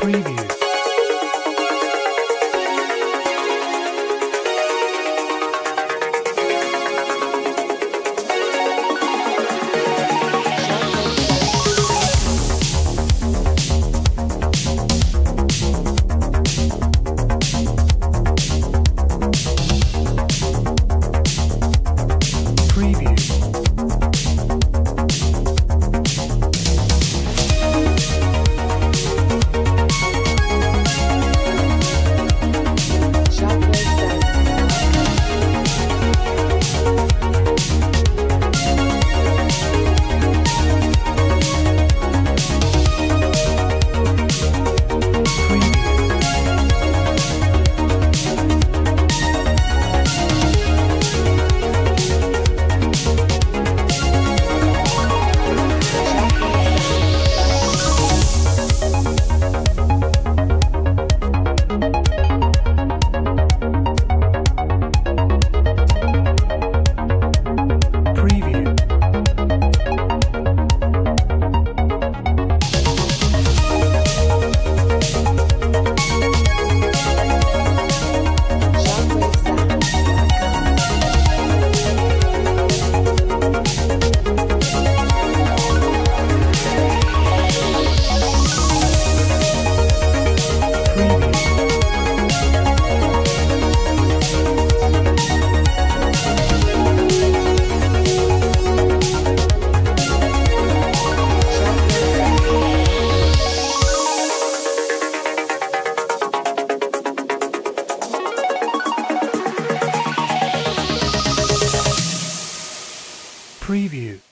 preview. Preview. preview.